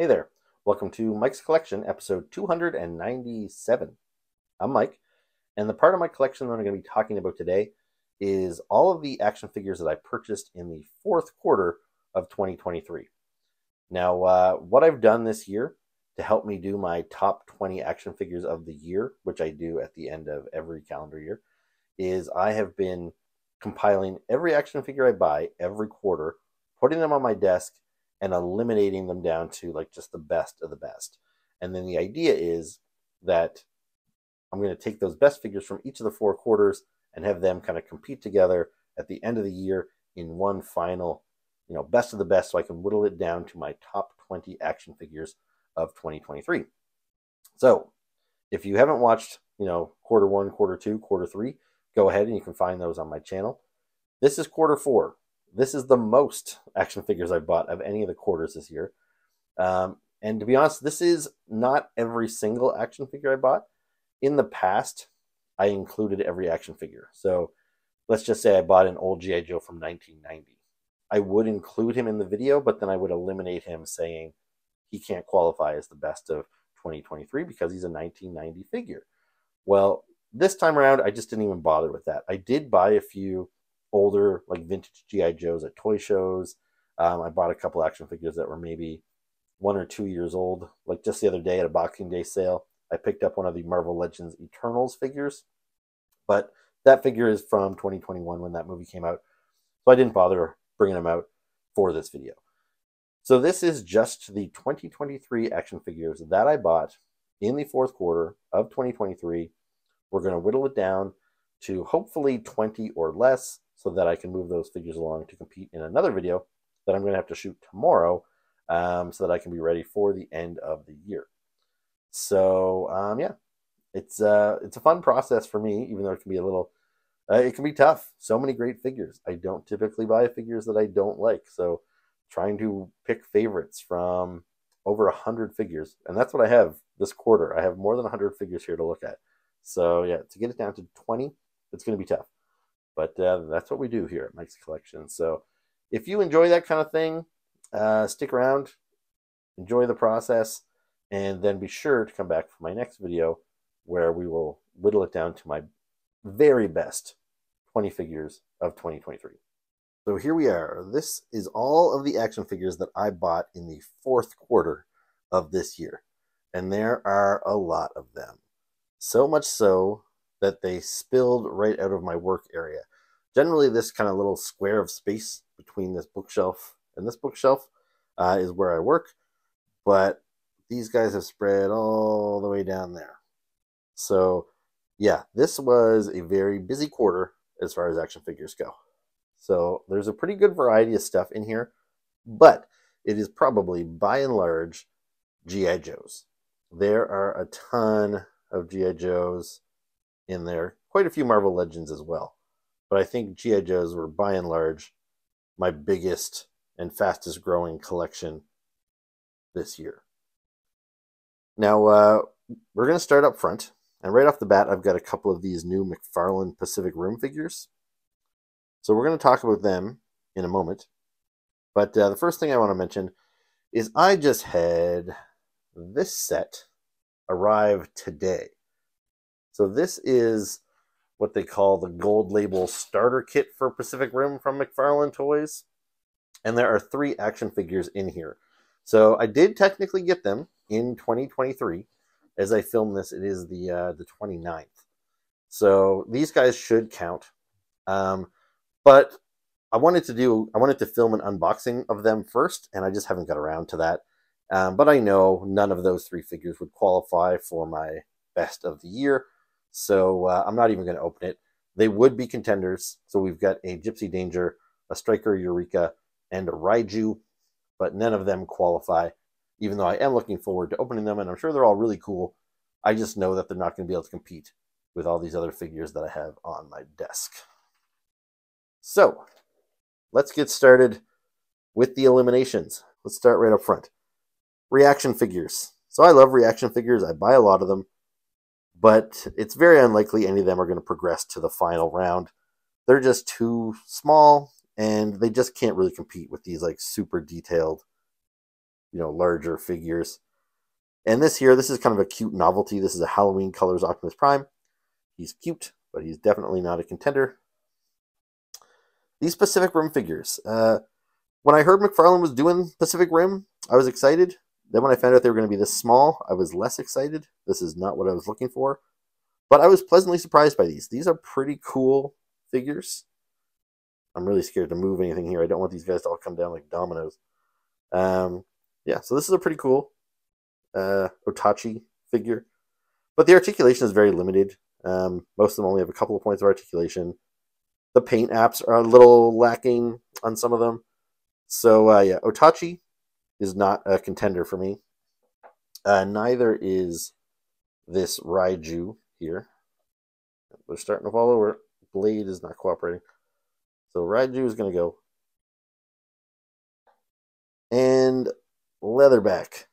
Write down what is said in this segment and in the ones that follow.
Hey there, welcome to Mike's Collection, episode 297. I'm Mike, and the part of my collection that I'm going to be talking about today is all of the action figures that I purchased in the fourth quarter of 2023. Now, uh, what I've done this year to help me do my top 20 action figures of the year, which I do at the end of every calendar year, is I have been compiling every action figure I buy every quarter, putting them on my desk, and eliminating them down to like just the best of the best. And then the idea is that I'm going to take those best figures from each of the four quarters and have them kind of compete together at the end of the year in one final, you know, best of the best so I can whittle it down to my top 20 action figures of 2023. So, if you haven't watched, you know, quarter 1, quarter 2, quarter 3, go ahead and you can find those on my channel. This is quarter 4. This is the most action figures I've bought of any of the quarters this year. Um, and to be honest, this is not every single action figure I bought. In the past, I included every action figure. So let's just say I bought an old G.I. Joe from 1990. I would include him in the video, but then I would eliminate him saying he can't qualify as the best of 2023 because he's a 1990 figure. Well, this time around, I just didn't even bother with that. I did buy a few older, like vintage GI Joes at toy shows. Um, I bought a couple action figures that were maybe one or two years old. Like just the other day at a Boxing Day sale, I picked up one of the Marvel Legends Eternals figures, but that figure is from 2021 when that movie came out, so I didn't bother bringing them out for this video. So this is just the 2023 action figures that I bought in the fourth quarter of 2023. We're going to whittle it down to hopefully 20 or less so that I can move those figures along to compete in another video that I'm going to have to shoot tomorrow um, so that I can be ready for the end of the year. So um, yeah, it's uh, it's a fun process for me, even though it can be a little, uh, it can be tough. So many great figures. I don't typically buy figures that I don't like, so trying to pick favorites from over a hundred figures, and that's what I have this quarter. I have more than hundred figures here to look at. So yeah, to get it down to twenty, it's going to be tough. But uh, that's what we do here at Mike's Collection. So if you enjoy that kind of thing, uh, stick around, enjoy the process, and then be sure to come back for my next video where we will whittle it down to my very best 20 figures of 2023. So here we are. This is all of the action figures that I bought in the fourth quarter of this year. And there are a lot of them. So much so that they spilled right out of my work area. Generally, this kind of little square of space between this bookshelf and this bookshelf uh, is where I work, but these guys have spread all the way down there. So, yeah, this was a very busy quarter as far as action figures go. So, there's a pretty good variety of stuff in here, but it is probably by and large G.I. Joes. There are a ton of G.I. Joes in there. Quite a few Marvel Legends as well. But I think G.I. Joes were by and large my biggest and fastest growing collection this year. Now, uh, we're going to start up front. And right off the bat, I've got a couple of these new McFarlane Pacific Rim figures. So we're going to talk about them in a moment. But uh, the first thing I want to mention is I just had this set arrive today. So this is what they call the gold label starter kit for Pacific Rim from McFarlane Toys. And there are three action figures in here. So I did technically get them in 2023. As I film this, it is the uh, the 29th. So these guys should count. Um, but I wanted to do I wanted to film an unboxing of them first, and I just haven't got around to that. Um, but I know none of those three figures would qualify for my best of the year. So uh, I'm not even going to open it. They would be contenders. So we've got a Gypsy Danger, a Striker Eureka, and a Raiju, but none of them qualify, even though I am looking forward to opening them, and I'm sure they're all really cool. I just know that they're not going to be able to compete with all these other figures that I have on my desk. So let's get started with the eliminations. Let's start right up front reaction figures. So I love reaction figures. I buy a lot of them, but it's very unlikely any of them are going to progress to the final round. They're just too small and they just can't really compete with these like super detailed you know, larger figures. And this here, this is kind of a cute novelty. This is a Halloween Colors Optimus Prime. He's cute, but he's definitely not a contender. These Pacific Rim figures. Uh, when I heard McFarlane was doing Pacific Rim, I was excited. Then when I found out they were going to be this small, I was less excited. This is not what I was looking for. But I was pleasantly surprised by these. These are pretty cool figures. I'm really scared to move anything here. I don't want these guys to all come down like dominoes. Um, yeah, so this is a pretty cool uh, Otachi figure. But the articulation is very limited. Um, most of them only have a couple of points of articulation. The paint apps are a little lacking on some of them. So, uh, yeah, Otachi is not a contender for me. Uh, neither is this Raiju here. They're starting to fall over. Blade is not cooperating. So Raiju is going to go. And Leatherback.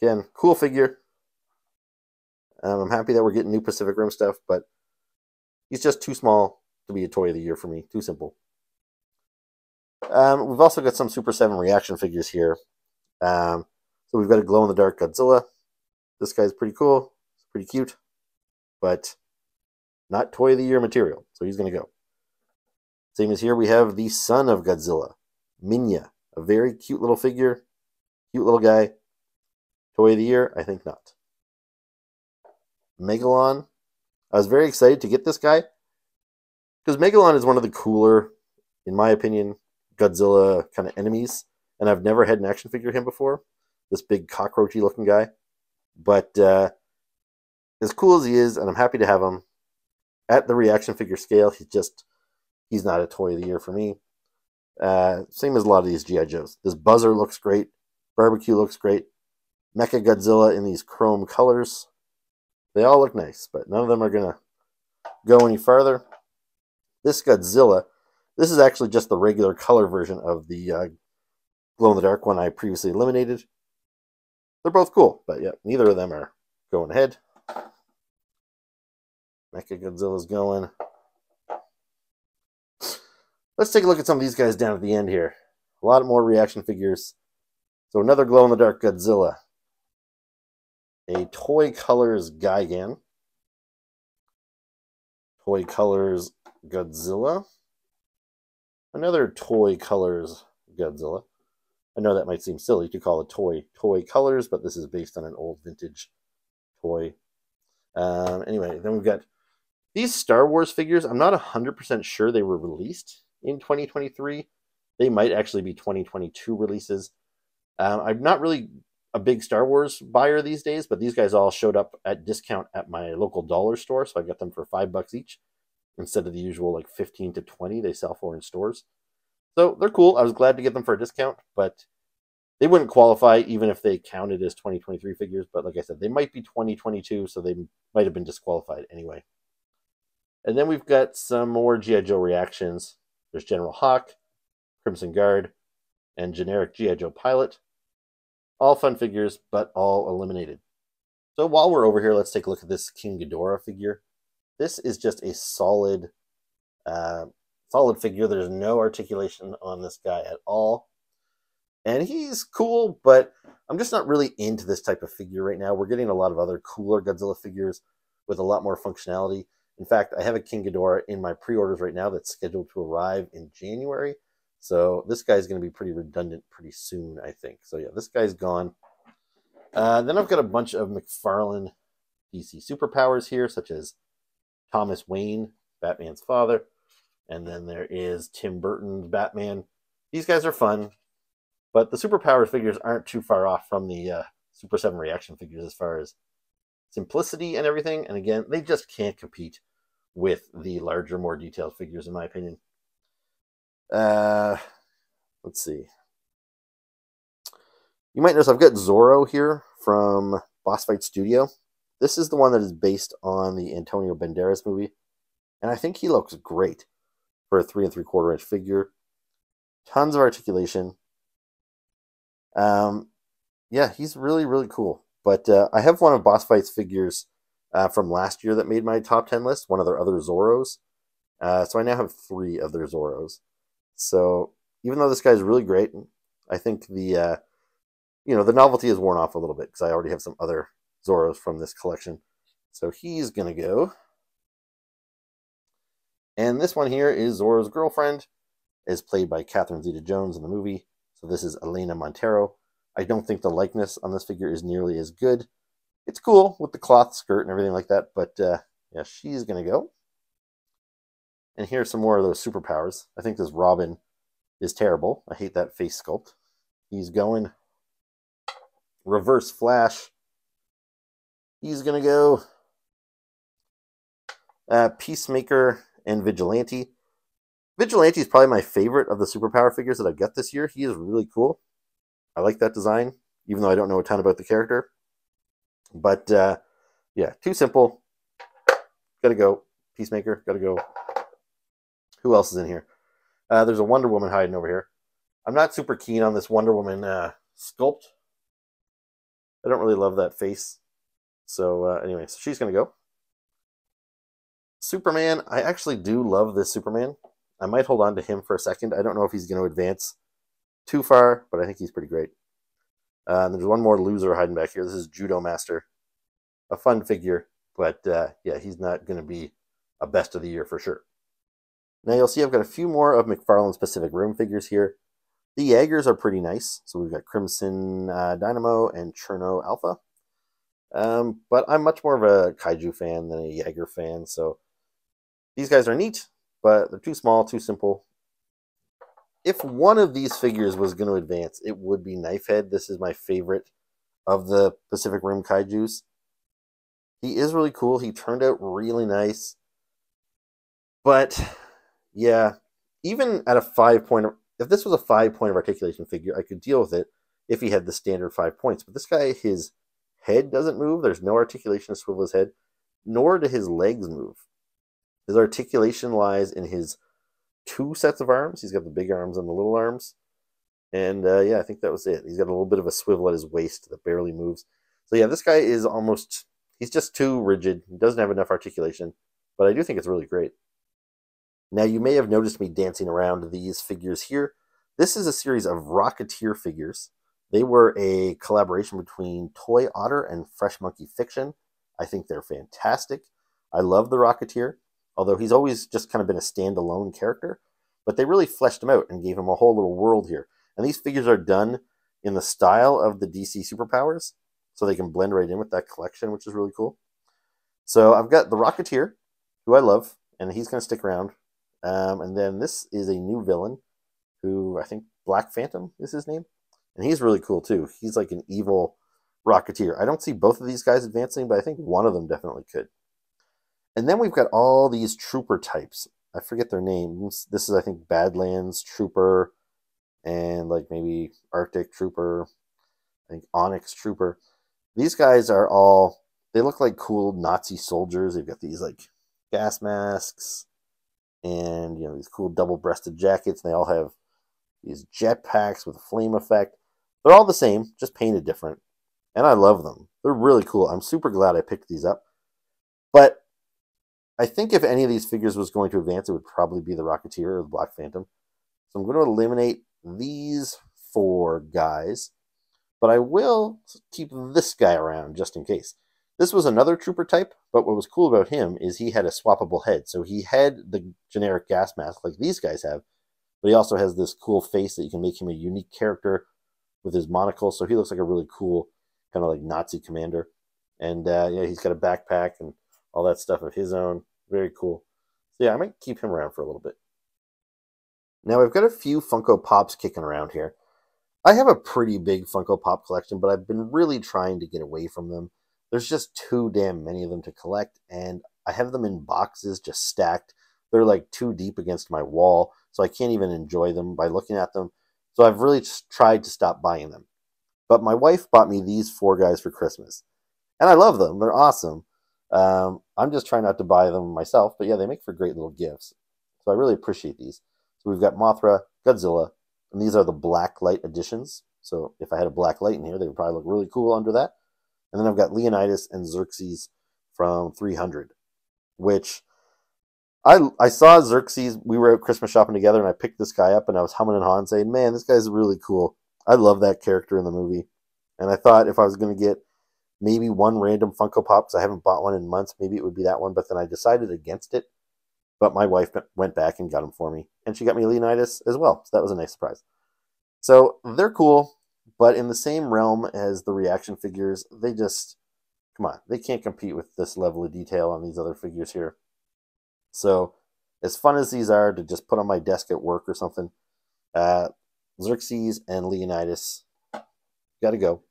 Again, cool figure. Um, I'm happy that we're getting new Pacific Rim stuff, but he's just too small to be a toy of the year for me. Too simple. Um, we've also got some Super 7 reaction figures here. Um, so we've got a glow in the dark Godzilla. This guy's pretty cool. Pretty cute. But not toy of the year material. So he's going to go. Same as here, we have the son of Godzilla, Minya. A very cute little figure. Cute little guy. Toy of the year? I think not. Megalon. I was very excited to get this guy. Because Megalon is one of the cooler, in my opinion, Godzilla kind of enemies, and I've never had an action figure of him before. This big cockroachy looking guy, but uh, as cool as he is, and I'm happy to have him at the reaction figure scale, he's just he's not a toy of the year for me. Uh, same as a lot of these GI Joes. This Buzzer looks great. Barbecue looks great. Mecha Godzilla in these chrome colors. They all look nice, but none of them are gonna go any farther. This Godzilla this is actually just the regular color version of the uh, glow-in-the-dark one I previously eliminated. They're both cool, but yeah, neither of them are going ahead. Mecha Godzilla's going. Let's take a look at some of these guys down at the end here. A lot more reaction figures. So another glow-in-the-dark Godzilla. A Toy Colors Gigan. Toy Colors Godzilla. Another toy colors Godzilla. I know that might seem silly to call a toy toy colors, but this is based on an old vintage toy. Um, anyway, then we've got these Star Wars figures. I'm not 100% sure they were released in 2023. They might actually be 2022 releases. Um, I'm not really a big Star Wars buyer these days, but these guys all showed up at discount at my local dollar store, so I got them for five bucks each instead of the usual like 15 to 20 they sell for in stores. So they're cool. I was glad to get them for a discount, but they wouldn't qualify even if they counted as 2023 figures. But like I said, they might be 2022, so they might have been disqualified anyway. And then we've got some more G.I. Joe reactions. There's General Hawk, Crimson Guard, and generic G.I. Joe Pilot. All fun figures, but all eliminated. So while we're over here, let's take a look at this King Ghidorah figure. This is just a solid, uh, solid figure. There's no articulation on this guy at all. And he's cool, but I'm just not really into this type of figure right now. We're getting a lot of other cooler Godzilla figures with a lot more functionality. In fact, I have a King Ghidorah in my pre-orders right now that's scheduled to arrive in January. So this guy's going to be pretty redundant pretty soon, I think. So yeah, this guy's gone. Uh, then I've got a bunch of McFarlane DC superpowers here, such as Thomas Wayne, Batman's father. And then there is Tim Burton's Batman. These guys are fun, but the superpower figures aren't too far off from the uh, Super 7 reaction figures as far as simplicity and everything. And again, they just can't compete with the larger, more detailed figures, in my opinion. Uh, let's see. You might notice I've got Zorro here from Boss Fight Studio. This is the one that is based on the Antonio Banderas movie, and I think he looks great for a three and three quarter inch figure. Tons of articulation. Um, yeah, he's really really cool. But uh, I have one of Boss Fight's figures uh, from last year that made my top ten list. One of their other Zorros. Uh, so I now have three of their Zorros. So even though this guy is really great, I think the uh, you know, the novelty has worn off a little bit because I already have some other Zorros from this collection. So he's going to go. And this one here is Zorro's girlfriend, is played by Catherine Zeta-Jones in the movie. So this is Elena Montero. I don't think the likeness on this figure is nearly as good. It's cool with the cloth skirt and everything like that, but uh, yeah, she's going to go. And here's some more of those superpowers. I think this Robin is terrible. I hate that face sculpt. He's going. Reverse Flash. He's going to go. Uh, Peacemaker and Vigilante. Vigilante is probably my favorite of the superpower figures that I've got this year. He is really cool. I like that design, even though I don't know a ton about the character. But uh, yeah, too simple. Gotta go. Peacemaker, gotta go. Who else is in here? Uh, there's a Wonder Woman hiding over here. I'm not super keen on this Wonder Woman uh, sculpt. I don't really love that face. So uh, anyway, so she's to go. Superman, I actually do love this Superman. I might hold on to him for a second. I don't know if he's going to advance too far, but I think he's pretty great. Uh, there's one more loser hiding back here. This is Judo Master. A fun figure, but uh, yeah, he's not going to be a best of the year for sure. Now you'll see I've got a few more of McFarlane's Pacific Rim figures here. The Jaegers are pretty nice. So we've got Crimson uh, Dynamo and Cherno Alpha. Um, but I'm much more of a Kaiju fan than a Jaeger fan, so these guys are neat, but they're too small, too simple. If one of these figures was going to advance, it would be Knifehead. This is my favorite of the Pacific Rim Kaijus. He is really cool. He turned out really nice. But yeah, even at a five point, if this was a five point of articulation figure, I could deal with it if he had the standard five points. But this guy, his head doesn't move. There's no articulation to swivel his head, nor do his legs move. His articulation lies in his two sets of arms. He's got the big arms and the little arms. And uh, yeah, I think that was it. He's got a little bit of a swivel at his waist that barely moves. So yeah, this guy is almost, he's just too rigid. He doesn't have enough articulation. But I do think it's really great. Now, you may have noticed me dancing around these figures here. This is a series of Rocketeer figures. They were a collaboration between Toy Otter and Fresh Monkey Fiction. I think they're fantastic. I love the Rocketeer, although he's always just kind of been a standalone character. But they really fleshed him out and gave him a whole little world here. And these figures are done in the style of the DC Superpowers, so they can blend right in with that collection, which is really cool. So I've got the Rocketeer, who I love, and he's going to stick around um, and then this is a new villain who I think Black Phantom is his name. And he's really cool too. He's like an evil Rocketeer. I don't see both of these guys advancing, but I think one of them definitely could. And then we've got all these trooper types. I forget their names. This is, I think, Badlands Trooper and like maybe Arctic Trooper. I think Onyx Trooper. These guys are all, they look like cool Nazi soldiers. They've got these like gas masks and you know these cool double-breasted jackets. And They all have these jet packs with a flame effect. They're all the same, just painted different, and I love them. They're really cool. I'm super glad I picked these up. But I think if any of these figures was going to advance, it would probably be the Rocketeer or the Black Phantom. So I'm going to eliminate these four guys, but I will keep this guy around just in case. This was another trooper type, but what was cool about him is he had a swappable head. So he had the generic gas mask like these guys have, but he also has this cool face that you can make him a unique character with his monocle. So he looks like a really cool kind of like Nazi commander. And uh, yeah, he's got a backpack and all that stuff of his own. Very cool. So yeah, I might keep him around for a little bit. Now I've got a few Funko Pops kicking around here. I have a pretty big Funko Pop collection, but I've been really trying to get away from them there's just too damn many of them to collect, and I have them in boxes just stacked. They're like too deep against my wall, so I can't even enjoy them by looking at them. So I've really tried to stop buying them. But my wife bought me these four guys for Christmas, and I love them. They're awesome. Um, I'm just trying not to buy them myself, but yeah, they make for great little gifts. So I really appreciate these. So we've got Mothra, Godzilla, and these are the black light editions. So if I had a black light in here, they would probably look really cool under that. And then I've got Leonidas and Xerxes from 300, which I I saw Xerxes. We were at Christmas shopping together, and I picked this guy up, and I was humming and hawing, saying, "Man, this guy's really cool. I love that character in the movie." And I thought if I was going to get maybe one random Funko Pop, because I haven't bought one in months, maybe it would be that one. But then I decided against it. But my wife went back and got them for me. And she got me Leonidas as well. So that was a nice surprise. So they're cool. But in the same realm as the reaction figures, they just, come on, they can't compete with this level of detail on these other figures here. So as fun as these are to just put on my desk at work or something, uh, Xerxes and Leonidas, got to go.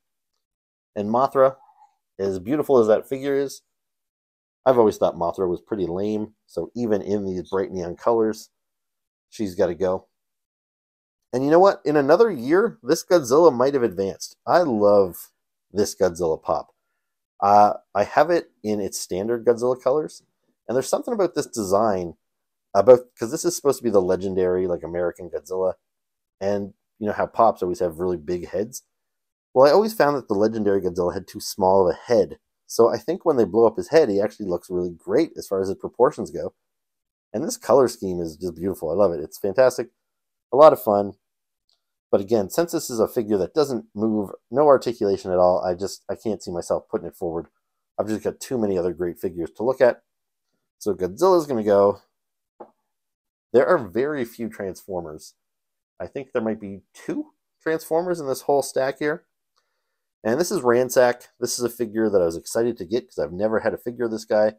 And Mothra, as beautiful as that figure is, I've always thought Mothra was pretty lame. So even in these bright neon colors, she's got to go. And you know what? In another year, this Godzilla might have advanced. I love this Godzilla pop. Uh, I have it in its standard Godzilla colors, and there's something about this design about because this is supposed to be the legendary like American Godzilla, and you know how pops always have really big heads. Well, I always found that the legendary Godzilla had too small of a head, so I think when they blow up his head, he actually looks really great as far as his proportions go. And this color scheme is just beautiful. I love it. It's fantastic, a lot of fun. But again, since this is a figure that doesn't move, no articulation at all, I just I can't see myself putting it forward. I've just got too many other great figures to look at. So Godzilla's going to go there are very few Transformers. I think there might be two Transformers in this whole stack here. And this is Ransack. This is a figure that I was excited to get because I've never had a figure of this guy.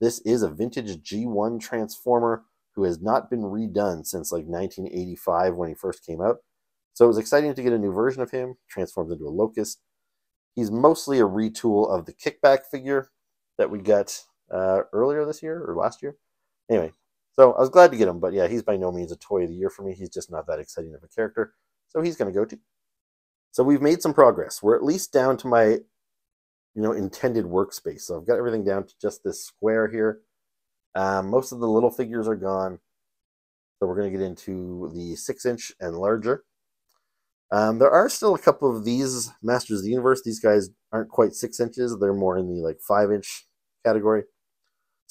This is a vintage G1 Transformer who has not been redone since like 1985 when he first came out. So it was exciting to get a new version of him, transformed into a Locust. He's mostly a retool of the kickback figure that we got uh, earlier this year or last year. Anyway, so I was glad to get him, but yeah, he's by no means a toy of the year for me. He's just not that exciting of a character. So he's going to go to. So we've made some progress. We're at least down to my, you know, intended workspace. So I've got everything down to just this square here. Um, most of the little figures are gone. So we're going to get into the six inch and larger. Um, there are still a couple of these Masters of the Universe. These guys aren't quite six inches. They're more in the like five inch category.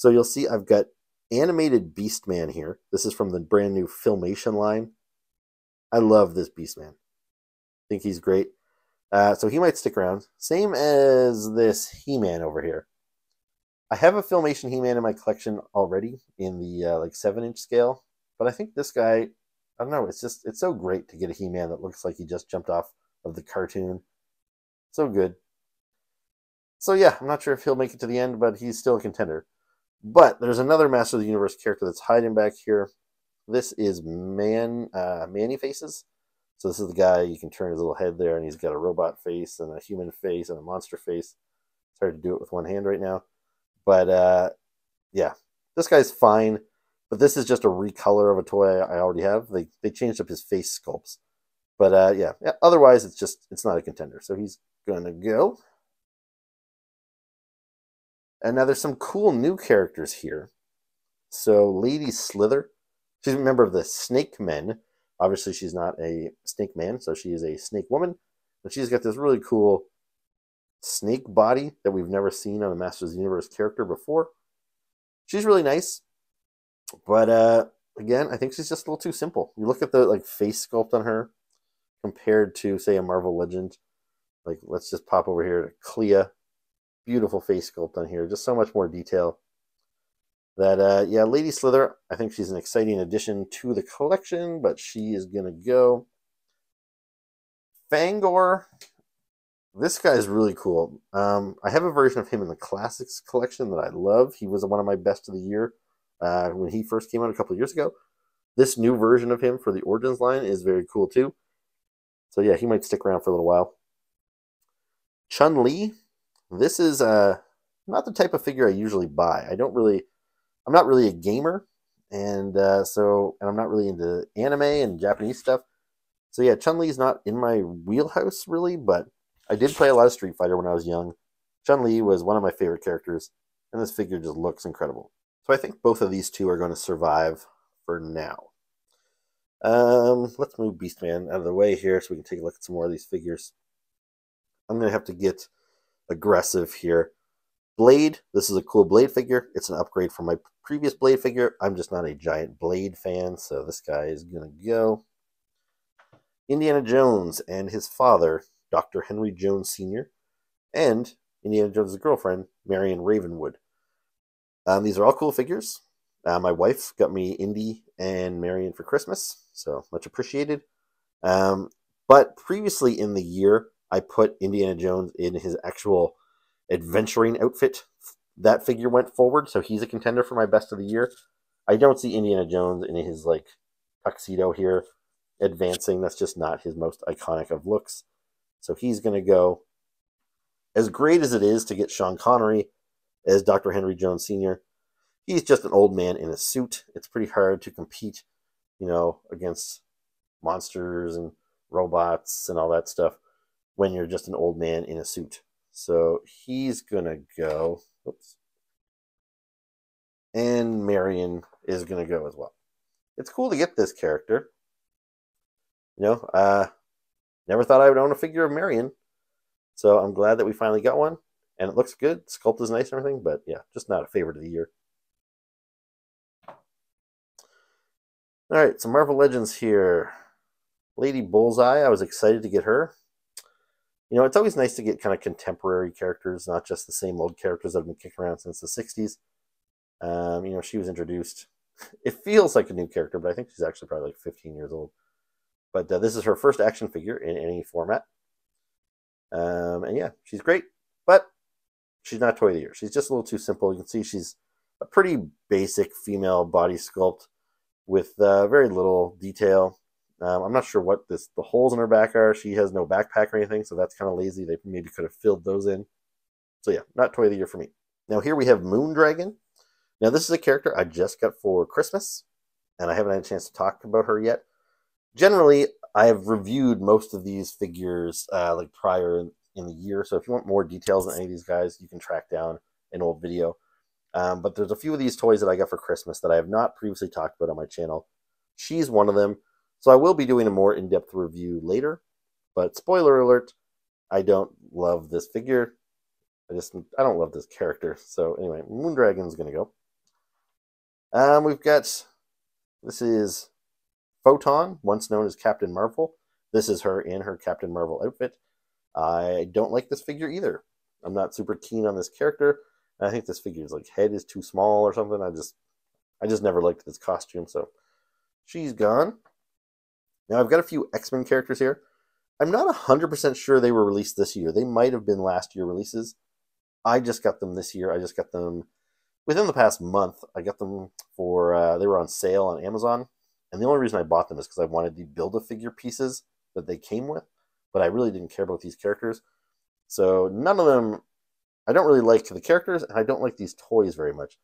So you'll see I've got animated Beastman here. This is from the brand new Filmation line. I love this Beastman. I think he's great. Uh, so he might stick around. Same as this He-Man over here. I have a Filmation He-Man in my collection already in the uh, like seven inch scale, but I think this guy, I don't know, it's just it's so great to get a He-Man that looks like he just jumped off of the cartoon. So good. So yeah, I'm not sure if he'll make it to the end, but he's still a contender. But there's another Master of the Universe character that's hiding back here. This is Man uh, Man-E-Faces. So this is the guy you can turn his little head there, and he's got a robot face and a human face and a monster face. It's hard to do it with one hand right now, but uh, yeah, this guy's fine. But this is just a recolor of a toy I already have. They they changed up his face sculpts, but uh, yeah, yeah. Otherwise, it's just it's not a contender. So he's gonna go. And now there's some cool new characters here. So Lady Slither, she's a member of the Snake Men. Obviously, she's not a snake man, so she is a snake woman. But she's got this really cool snake body that we've never seen on a Masters of the Universe character before. She's really nice, but uh, again, I think she's just a little too simple. You look at the like face sculpt on her compared to, say, a Marvel Legend. Like, let's just pop over here to Clea beautiful face sculpt on here. Just so much more detail. That, uh, yeah, Lady Slither, I think she's an exciting addition to the collection, but she is going to go. Fang-Or, this guy is really cool. Um, I have a version of him in the Classics collection that I love. He was one of my best of the year uh, when he first came out a couple years ago. This new version of him for the Origins line is very cool too. So yeah, he might stick around for a little while. Chun Li, this is uh, not the type of figure I usually buy. I don't really, I'm not really a gamer, and uh, so, and I'm not really into anime and Japanese stuff. So yeah, Chun Li is not in my wheelhouse really, but I did play a lot of Street Fighter when I was young. Chun Li was one of my favorite characters, and this figure just looks incredible. So I think both of these two are going to survive for now. Um, let's move Beastman out of the way here so we can take a look at some more of these figures. I'm going to have to get aggressive here. Blade, this is a cool Blade figure. It's an upgrade from my previous Blade figure. I'm just not a giant Blade fan, so this guy is going to go. Indiana Jones and his father, Dr. Henry Jones Sr., and Indiana Jones' girlfriend, Marion Ravenwood. Um, these are all cool figures. Uh, my wife got me Indy and Marion for Christmas, so much appreciated. Um, but previously in the year, I put Indiana Jones in his actual adventuring outfit. That figure went forward, so he's a contender for my best of the year. I don't see Indiana Jones in his like tuxedo here advancing. That's just not his most iconic of looks. So he's going to go. As great as it is to get Sean Connery as Dr. Henry Jones Sr., he's just an old man in a suit. It's pretty hard to compete, you know, against monsters and robots and all that stuff when you're just an old man in a suit. So he's going to go. Oops. And Marion is going to go as well. It's cool to get this character. You know, uh, never thought I would own a figure of Marion. So I'm glad that we finally got one. And it looks good. Sculpt is nice and everything. But yeah, just not a favorite of the year. All right, some Marvel Legends here. Lady Bullseye, I was excited to get her. You know, it's always nice to get kind of contemporary characters, not just the same old characters that have been kicking around since the 60s. Um, you know, she was introduced. It feels like a new character, but I think she's actually probably like 15 years old. But uh, this is her first action figure in any format. Um, and yeah, she's great, but she's not Toy of the Year. She's just a little too simple. You can see she's a pretty basic female body sculpt with uh, very little detail. Um, I'm not sure what this the holes in her back are. She has no backpack or anything, so that's kind of lazy. They maybe could have filled those in. So yeah, not toy of the year for me. Now here we have Moondragon. Now this is a character I just got for Christmas, and I haven't had a chance to talk about her yet. Generally, I have reviewed most of these figures uh, like prior in, in the year. So if you want more details on any of these guys, you can track down an old video. Um, but there's a few of these toys that I got for Christmas that I have not previously talked about on my channel. She's one of them. So I will be doing a more in-depth review later. But spoiler alert, I don't love this figure. I just I don't love this character. So anyway, Moondragon's gonna go. Um, we've got this is Photon, once known as Captain Marvel. This is her in her Captain Marvel outfit. I don't like this figure either. I'm not super keen on this character. I think this figure's like head is too small or something. I just I just never liked this costume, so she's gone. Now, I've got a few X Men characters here. I'm not 100% sure they were released this year. They might have been last year releases. I just got them this year. I just got them within the past month. I got them for, uh, they were on sale on Amazon. And the only reason I bought them is because I wanted the build a figure pieces that they came with. But I really didn't care about these characters. So none of them, I don't really like the characters, and I don't like these toys very much.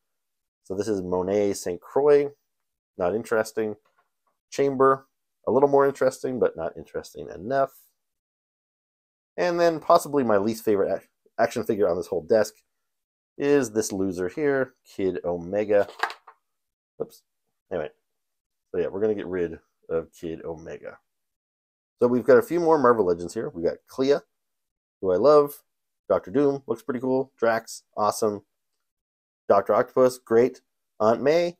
So this is Monet St. Croix. Not interesting. Chamber, a little more interesting, but not interesting enough. And then possibly my least favorite action figure on this whole desk is this loser here, Kid Omega. Oops. Anyway, so yeah, we're going to get rid of Kid Omega. So we've got a few more Marvel Legends here. We've got Clea, who I love. Doctor Doom, looks pretty cool. Drax, awesome. Doctor Octopus, great. Aunt May,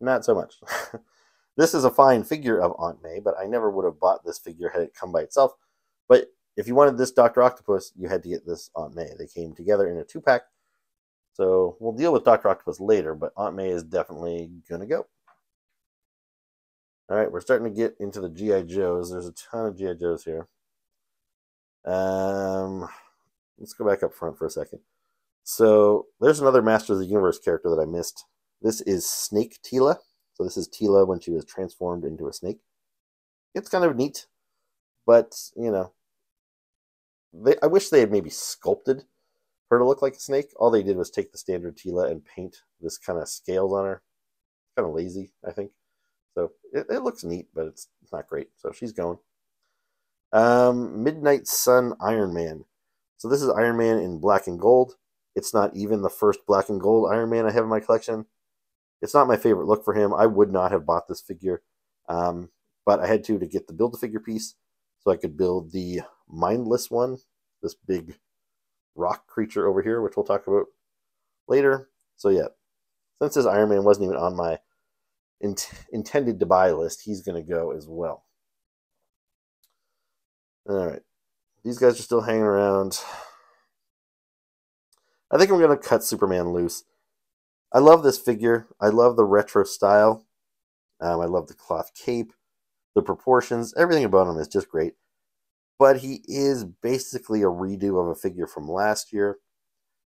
not so much. This is a fine figure of Aunt May, but I never would have bought this figure had it come by itself. But if you wanted this Dr. Octopus, you had to get this Aunt May. They came together in a two pack. So we'll deal with Dr. Octopus later, but Aunt May is definitely going to go. All right, we're starting to get into the G.I. Joes. There's a ton of G.I. Joes here. Um, let's go back up front for a second. So there's another Master of the Universe character that I missed. This is Snake Teela. So this is Teela when she was transformed into a snake. It's kind of neat, but you know, they, I wish they had maybe sculpted her to look like a snake. All they did was take the standard Teela and paint this kind of scales on her. Kind of lazy, I think. So it, it looks neat, but it's, it's not great. So she's going. Um, Midnight Sun Iron Man. So this is Iron Man in black and gold. It's not even the first black and gold Iron Man I have in my collection. It's not my favorite look for him. I would not have bought this figure, um, but I had to to get the build-a-figure piece so I could build the mindless one, this big rock creature over here, which we'll talk about later. So yeah, since this Iron Man wasn't even on my int intended to buy list, he's going to go as well. All right. these guys are still hanging around. I think I'm going to cut Superman loose. I love this figure. I love the retro style. Um, I love the cloth cape, the proportions, everything about him is just great. But he is basically a redo of a figure from last year.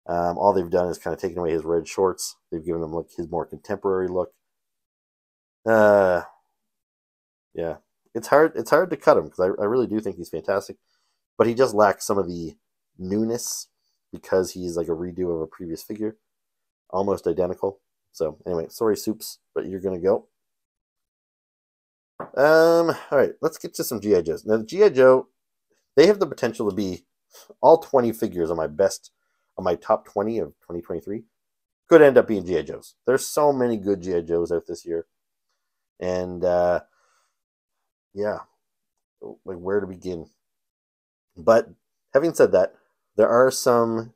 Um, all they've done is kind of taken away his red shorts. They've given him look his more contemporary look. Uh, yeah, it's hard. It's hard to cut him because I, I really do think he's fantastic, but he just lacks some of the newness because he's like a redo of a previous figure, almost identical. So anyway, sorry, soups, but you're gonna go. Um, all right, let's get to some GI Joes. Now the GI Joe, they have the potential to be all 20 figures on my best, on my top 20 of 2023. Could end up being GI Joes. There's so many good GI Joes out this year, and uh, yeah, like where to begin. But having said that, there are some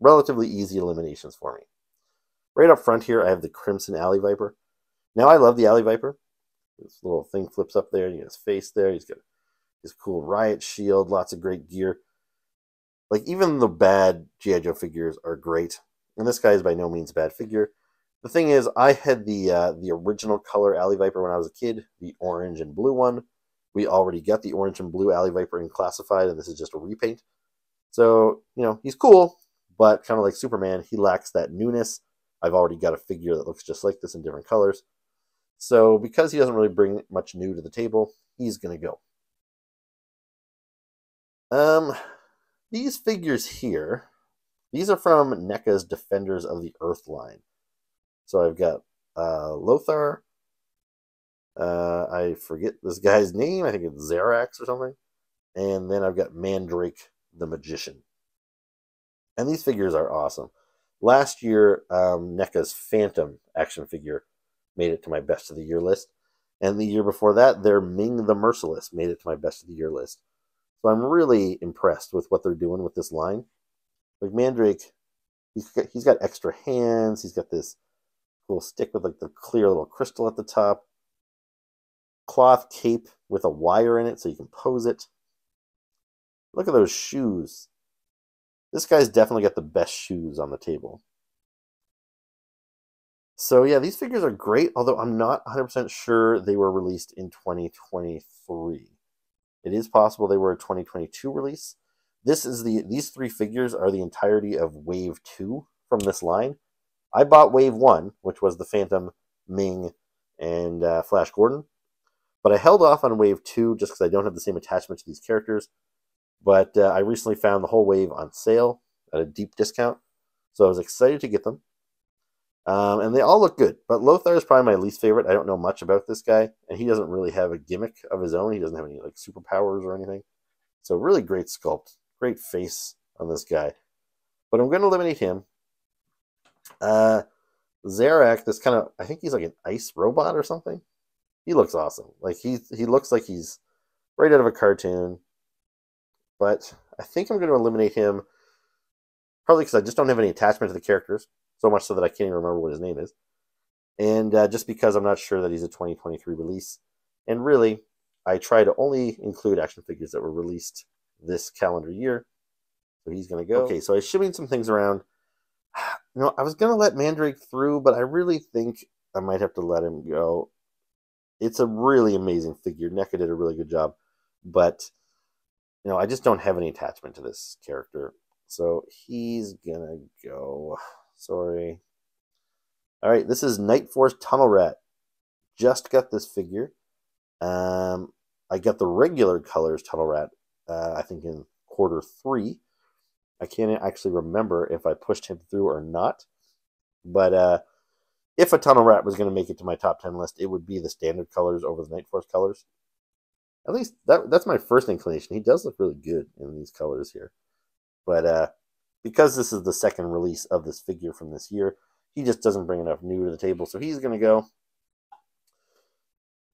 relatively easy eliminations for me. Right up front here, I have the Crimson Alley Viper. Now, I love the Alley Viper. This little thing flips up there. You got his face there. He's got his cool riot shield, lots of great gear. Like, even the bad G.I. Joe figures are great. And this guy is by no means a bad figure. The thing is, I had the uh, the original color Alley Viper when I was a kid, the orange and blue one. We already got the orange and blue Alley Viper in classified, and this is just a repaint. So, you know, he's cool, but kind of like Superman, he lacks that newness. I've already got a figure that looks just like this in different colors. So, because he doesn't really bring much new to the table, he's going to go. Um, these figures here, these are from NECA's Defenders of the Earth line. So I've got uh, Lothar. Uh, I forget this guy's name. I think it's Zerax or something. And then I've got Mandrake the Magician. And these figures are awesome. Last year, um, NECA's Phantom action figure made it to my best of the year list. And the year before that, their Ming the Merciless made it to my best of the year list. So I'm really impressed with what they're doing with this line. Like Mandrake, he's got, he's got extra hands. He's got this cool stick with like the clear little crystal at the top. Cloth cape with a wire in it so you can pose it. Look at those shoes. This guy's definitely got the best shoes on the table. So yeah, these figures are great, although I'm not 100% sure they were released in 2023. It is possible they were a 2022 release. This is the these three figures are the entirety of Wave 2 from this line. I bought Wave 1, which was the Phantom, Ming, and uh, Flash Gordon. But I held off on Wave 2 just because I don't have the same attachment to these characters. But uh, I recently found the whole wave on sale at a deep discount, so I was excited to get them. Um, and they all look good, but Lothar is probably my least favorite. I don't know much about this guy, and he doesn't really have a gimmick of his own. He doesn't have any like superpowers or anything. So really great sculpt, great face on this guy. But I'm going to eliminate him. Uh, this kind of I think he's like an ice robot or something. He looks awesome. Like he he looks like he's right out of a cartoon but I think I'm going to eliminate him probably because I just don't have any attachment to the characters, so much so that I can't even remember what his name is. And uh, just because I'm not sure that he's a 2023 release. And really, I try to only include action figures that were released this calendar year. So he's going to go. Okay, so I'm shipping some things around. You know, I was going to let Mandrake through, but I really think I might have to let him go. It's a really amazing figure. NECA did a really good job. But you know, I just don't have any attachment to this character. So he's gonna go. Sorry. All right, this is Night Force Tunnel Rat. Just got this figure. Um, I got the regular colors Tunnel Rat. Uh, I think in quarter three. I can't actually remember if I pushed him through or not. But uh, if a Tunnel Rat was going to make it to my top 10 list, it would be the standard colors over the Night Force colors. At least that that's my first inclination. He does look really good in these colors here. But uh, because this is the second release of this figure from this year, he just doesn't bring enough new to the table. So he's going to go.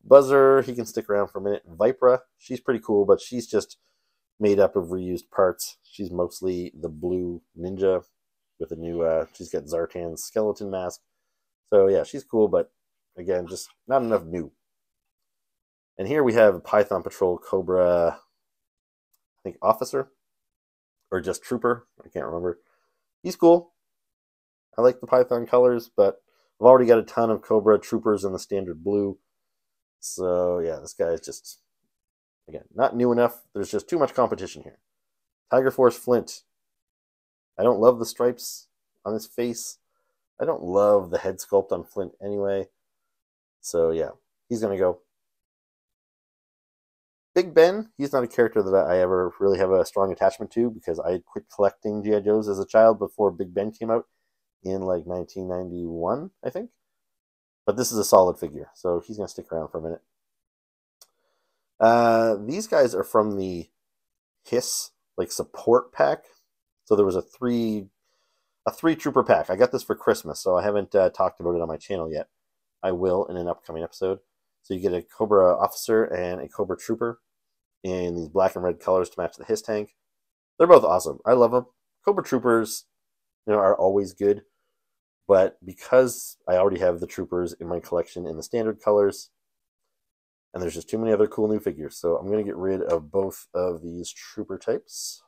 Buzzer, he can stick around for a minute. Vypra, she's pretty cool, but she's just made up of reused parts. She's mostly the blue ninja with a new, uh, she's got Zartan's skeleton mask. So yeah, she's cool, but again, just not enough new. And here we have a Python Patrol Cobra, I think, officer. or just Trooper. I can't remember. He's cool. I like the Python colors, but I've already got a ton of Cobra Troopers in the standard blue. So yeah, this guy is just again not new enough. There's just too much competition here. Tiger Force Flint. I don't love the stripes on his face. I don't love the head sculpt on Flint anyway. So yeah, he's gonna go. Big Ben, he's not a character that I ever really have a strong attachment to because I quit collecting G.I. Joes as a child before Big Ben came out in like 1991, I think. But this is a solid figure, so he's going to stick around for a minute. Uh, these guys are from the Hiss like support pack. So there was a three a three trooper pack. I got this for Christmas, so I haven't uh, talked about it on my channel yet. I will in an upcoming episode. So you get a Cobra officer and a Cobra trooper in these black and red colors to match the Hiss tank. They're both awesome. I love them. Cobra troopers, you know, are always good. But because I already have the troopers in my collection in the standard colors, and there's just too many other cool new figures, so I'm going to get rid of both of these trooper types.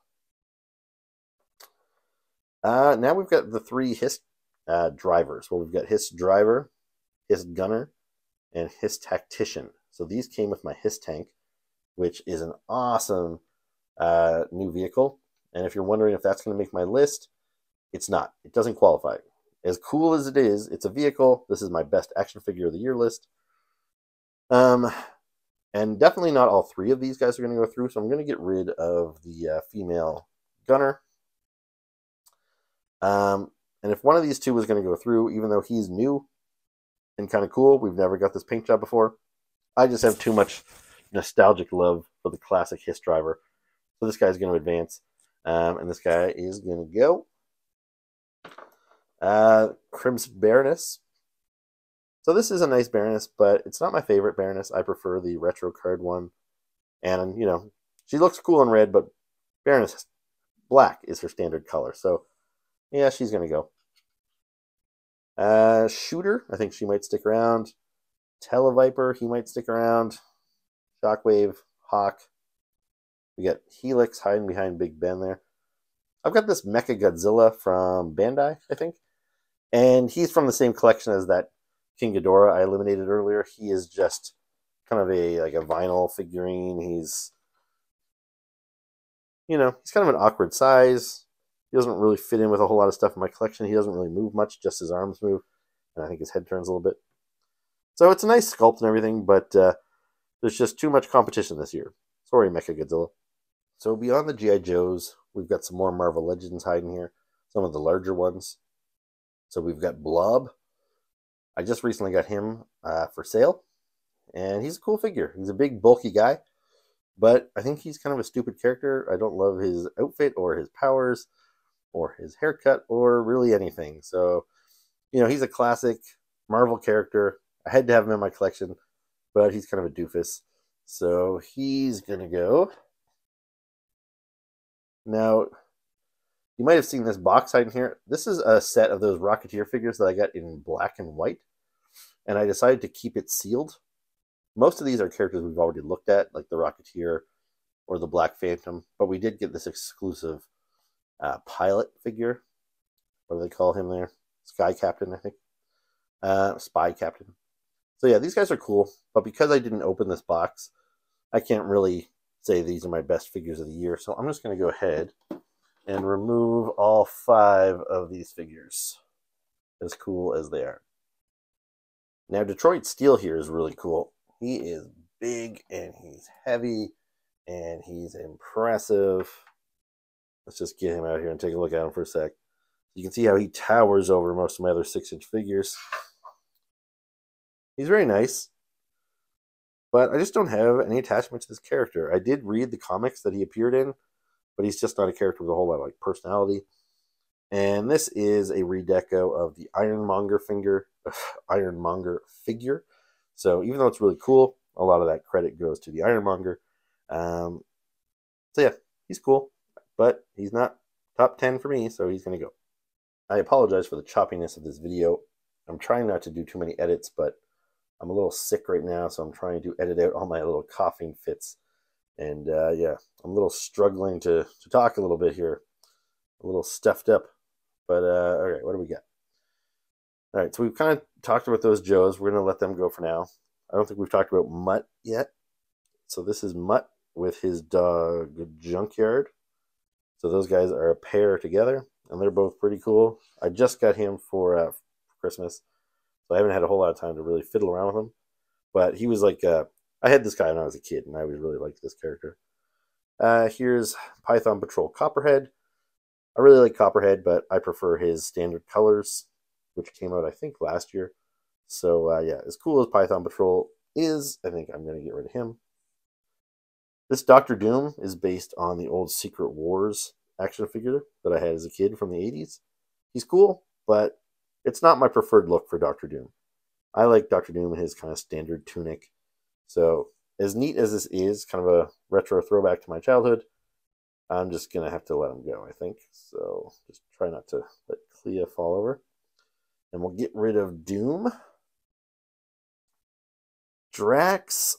Uh, now we've got the three Hiss uh, drivers. Well, we've got Hiss driver, Hiss gunner, and Hiss tactician. So these came with my Hiss tank, which is an awesome uh, new vehicle. And if you're wondering if that's going to make my list, it's not. It doesn't qualify. As cool as it is, it's a vehicle. This is my best action figure of the year list. Um, and definitely not all three of these guys are going to go through, so I'm going to get rid of the uh, female gunner. Um, and if one of these two was going to go through, even though he's new and kind of cool, we've never got this paint job before, I just have too much nostalgic love for the classic Hiss driver. So this guy's going to advance, um, and this guy is going to go. Uh, Crimson Baroness. So this is a nice Baroness, but it's not my favorite Baroness. I prefer the retro card one. And, you know, she looks cool in red, but Baroness black is her standard color. So, yeah, she's going to go. Uh, Shooter, I think she might stick around. Televiper, he might stick around. Shockwave, Hawk. We got Helix hiding behind Big Ben there. I've got this Mecha Godzilla from Bandai, I think. And he's from the same collection as that King Ghidorah I eliminated earlier. He is just kind of a like a vinyl figurine. He's you know, he's kind of an awkward size. He doesn't really fit in with a whole lot of stuff in my collection. He doesn't really move much, just his arms move. And I think his head turns a little bit. So it's a nice sculpt and everything, but uh, there's just too much competition this year. Sorry, Mecha Godzilla. So beyond the G.I. Joes, we've got some more Marvel Legends hiding here. Some of the larger ones. So we've got Blob. I just recently got him uh, for sale, and he's a cool figure. He's a big, bulky guy, but I think he's kind of a stupid character. I don't love his outfit or his powers or his haircut or really anything. So, you know, he's a classic Marvel character. I had to have him in my collection, but he's kind of a doofus. So he's going to go. Now, you might have seen this box item here. This is a set of those Rocketeer figures that I got in black and white, and I decided to keep it sealed. Most of these are characters we've already looked at, like the Rocketeer or the Black Phantom, but we did get this exclusive uh, pilot figure. What do they call him there? Sky Captain, I think. Uh, Spy Captain. So yeah, these guys are cool, but because I didn't open this box, I can't really say these are my best figures of the year. So I'm just going to go ahead and remove all five of these figures, as cool as they are. Now, Detroit Steel here is really cool. He is big and he's heavy and he's impressive. Let's just get him out here and take a look at him for a sec. You can see how he towers over most of my other six inch figures. He's very nice, but I just don't have any attachment to this character. I did read the comics that he appeared in, but he's just not a character with a whole lot of like personality. And this is a redeco of the Ironmonger finger, Ironmonger figure. So even though it's really cool, a lot of that credit goes to the Ironmonger. Um, so yeah, he's cool, but he's not top 10 for me, so he's going to go. I apologize for the choppiness of this video. I'm trying not to do too many edits, but I'm a little sick right now, so I'm trying to edit out all my little coughing fits and uh, yeah, I'm a little struggling to, to talk a little bit here. a little stuffed up. But uh, all right, what do we got? All right, so we've kind of talked about those Joes. We're going to let them go for now. I don't think we've talked about Mutt yet. So this is Mutt with his dog Junkyard. So those guys are a pair together, and they're both pretty cool. I just got him for uh, Christmas, I haven't had a whole lot of time to really fiddle around with him. But he was like, uh, I had this guy when I was a kid, and I always really liked this character. Uh, here's Python Patrol Copperhead. I really like Copperhead, but I prefer his standard colors, which came out, I think, last year. So, uh, yeah, as cool as Python Patrol is, I think I'm going to get rid of him. This Doctor Doom is based on the old Secret Wars action figure that I had as a kid from the 80s. He's cool, but it's not my preferred look for Doctor Doom. I like Doctor Doom in his kind of standard tunic. So, as neat as this is, kind of a retro throwback to my childhood, I'm just going to have to let him go, I think. So, just try not to let Clea fall over. And we'll get rid of Doom. Drax,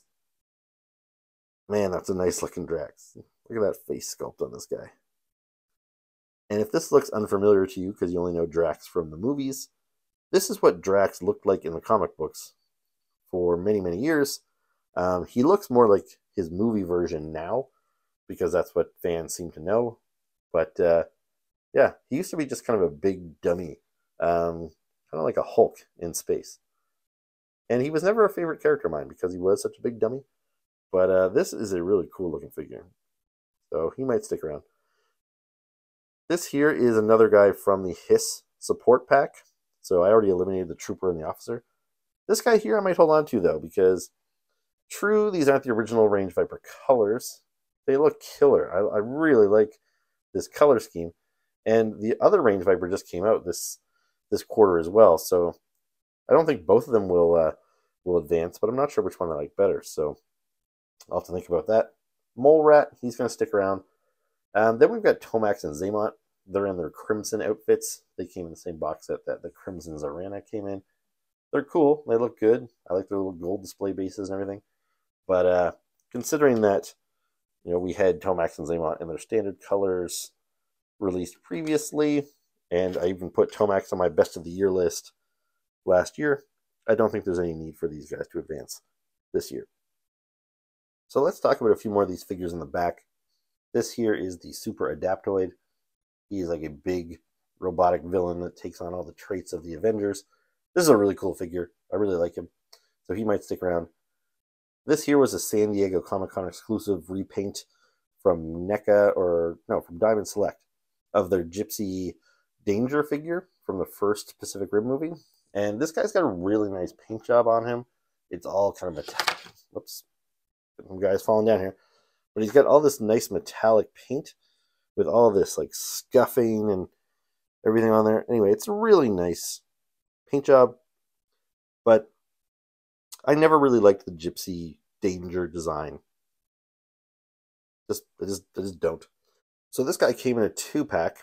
Man, that's a nice looking Drax. Look at that face sculpt on this guy. And if this looks unfamiliar to you because you only know Drax from the movies, this is what Drax looked like in the comic books for many, many years. Um, he looks more like his movie version now because that's what fans seem to know. But uh, yeah, he used to be just kind of a big dummy, um, kind of like a Hulk in space. And he was never a favorite character of mine because he was such a big dummy. But uh, this is a really cool looking figure. So he might stick around. This here is another guy from the Hiss support pack. So I already eliminated the trooper and the officer. This guy here I might hold on to though, because true, these aren't the original Range Viper colors. They look killer. I, I really like this color scheme. And the other Range Viper just came out this this quarter as well. So I don't think both of them will uh, will advance, but I'm not sure which one I like better. So I'll have to think about that. Mole Rat, he's going to stick around. Um, then we've got Tomax and Xamot. They're in their crimson outfits. They came in the same box set that the Crimson Zarana came in. They're cool. They look good. I like their little gold display bases and everything. But uh, considering that, you know, we had Tomax and Xamot in their standard colors released previously, and I even put Tomax on my best of the year list last year, I don't think there's any need for these guys to advance this year. So let's talk about a few more of these figures in the back. This here is the Super Adaptoid. He's like a big robotic villain that takes on all the traits of the Avengers. This is a really cool figure. I really like him. So he might stick around. This here was a San Diego Comic Con exclusive repaint from NECA, or no, from Diamond Select, of their Gipsy Danger figure from the first Pacific Rim movie. And this guy's got a really nice paint job on him. It's all kind of metallic. Whoops. Some guys falling down here. But he's got all this nice metallic paint with all this like scuffing and everything on there. Anyway, it's a really nice paint job. But I never really liked the Gipsy Danger design. Just, I just, I just don't. So this guy came in a two pack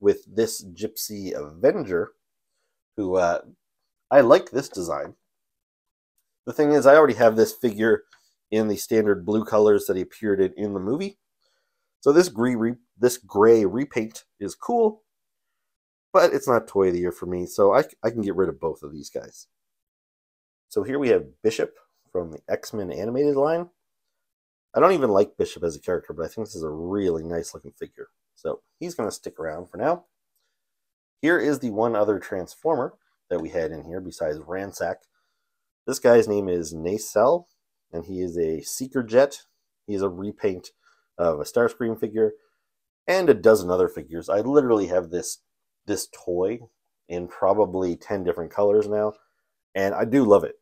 with this Gipsy Avenger, who uh, I like this design. The thing is, I already have this figure in the standard blue colors that he appeared in in the movie. So this gray, this gray repaint is cool, but it's not toy of the year for me, so I, I can get rid of both of these guys. So here we have Bishop from the X-Men animated line. I don't even like Bishop as a character, but I think this is a really nice looking figure. So he's going to stick around for now. Here is the one other Transformer that we had in here besides Ransack. This guy's name is Nacelle, and he is a Seeker Jet. He's a repaint of a Starscream figure and a dozen other figures. I literally have this this toy in probably 10 different colors now, and I do love it.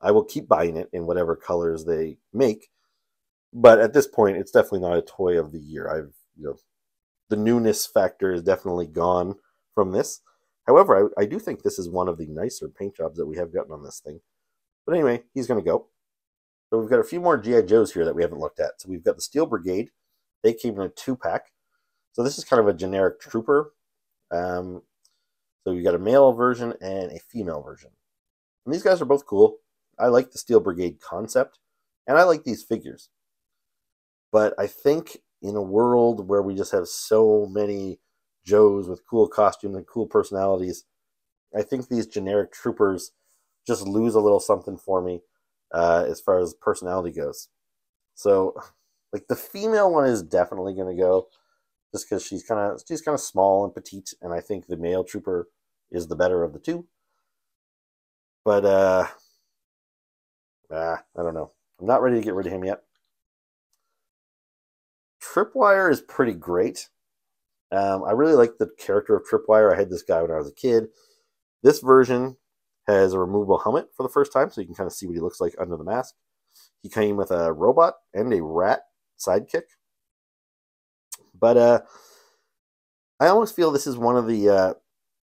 I will keep buying it in whatever colors they make, but at this point, it's definitely not a toy of the year. I've, you know, the newness factor is definitely gone from this. However, I, I do think this is one of the nicer paint jobs that we have gotten on this thing. But anyway, he's going to go. So we've got a few more GI Joes here that we haven't looked at. So we've got the Steel Brigade. They came in a two pack. So this is kind of a generic trooper. Um, so you've got a male version and a female version. And these guys are both cool. I like the Steel Brigade concept, and I like these figures. But I think in a world where we just have so many Joes with cool costumes and cool personalities. I think these generic troopers just lose a little something for me uh, as far as personality goes. So, like the female one is definitely going to go, just because she's kind of she's kind of small and petite, and I think the male trooper is the better of the two. But uh, ah, I don't know. I'm not ready to get rid of him yet. Tripwire is pretty great. Um, I really like the character of Tripwire. I had this guy when I was a kid. This version has a removable helmet for the first time, so you can kind of see what he looks like under the mask. He came with a robot and a rat sidekick. But uh, I almost feel this is one of the uh,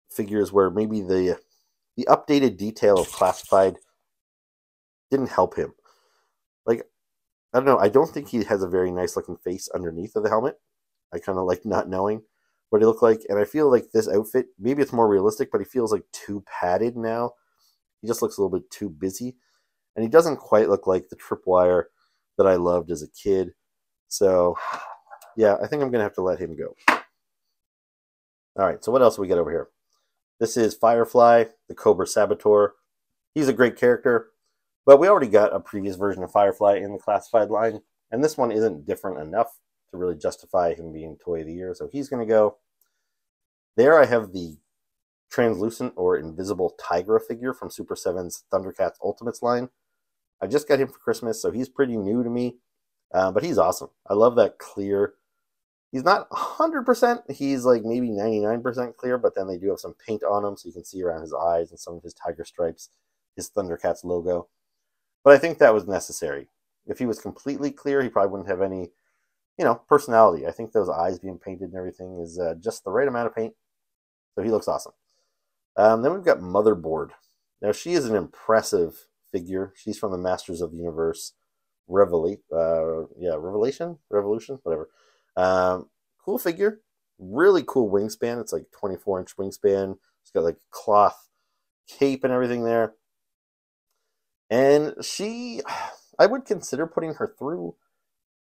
figures where maybe the the updated detail of classified didn't help him. Like I don't know, I don't think he has a very nice looking face underneath of the helmet. I kind of like not knowing what he looked like, and I feel like this outfit maybe it's more realistic, but he feels like too padded now. He just looks a little bit too busy, and he doesn't quite look like the tripwire that I loved as a kid. So, yeah, I think I'm gonna have to let him go. All right, so what else we got over here? This is Firefly, the Cobra Saboteur. He's a great character, but we already got a previous version of Firefly in the classified line, and this one isn't different enough to really justify him being Toy of the Year, so he's going to go. There I have the translucent or invisible Tygra figure from Super 7's Thundercats Ultimates line. I just got him for Christmas, so he's pretty new to me, uh, but he's awesome. I love that clear He's not 100%. He's like maybe 99% clear, but then they do have some paint on him so you can see around his eyes and some of his tiger stripes, his Thundercats logo. But I think that was necessary. If he was completely clear, he probably wouldn't have any, you know, personality. I think those eyes being painted and everything is uh, just the right amount of paint. So he looks awesome. Um, then we've got Motherboard. Now, she is an impressive figure. She's from the Masters of the Universe Revela- uh, yeah, Revelation? Revolution? Whatever. Um, cool figure, really cool wingspan. It's like 24 inch wingspan. It's got like cloth cape and everything there. And she, I would consider putting her through,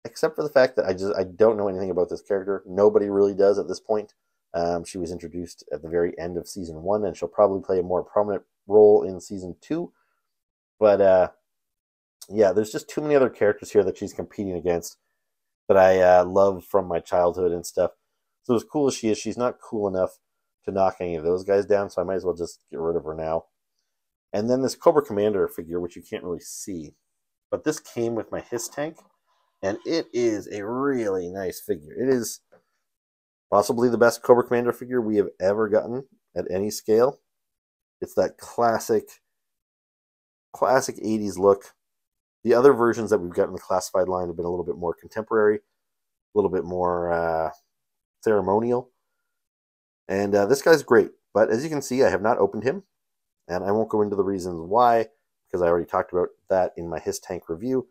except for the fact that I just I don't know anything about this character. Nobody really does at this point. Um, she was introduced at the very end of season one, and she'll probably play a more prominent role in season two. But uh, yeah, there's just too many other characters here that she's competing against that I uh, love from my childhood and stuff. So as cool as she is, she's not cool enough to knock any of those guys down. So I might as well just get rid of her now. And then this Cobra Commander figure, which you can't really see, but this came with my HISS tank, and it is a really nice figure. It is possibly the best Cobra Commander figure we have ever gotten at any scale. It's that classic, classic 80s look the other versions that we've got in the classified line have been a little bit more contemporary, a little bit more uh, ceremonial. And uh, this guy's great. But as you can see, I have not opened him. And I won't go into the reasons why, because I already talked about that in my Hiss tank review.